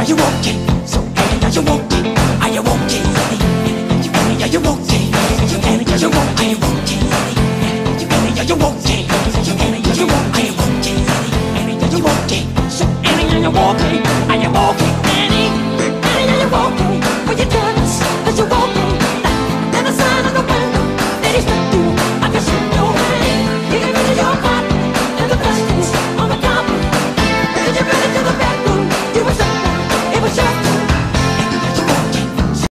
are you okay? So Annie, are you okay? Are you okay? Annie, you Annie, are you okay? Are you okay? Annie, are you okay? Are you okay? Are you okay? Are you okay? So Annie, are you okay? Are you? just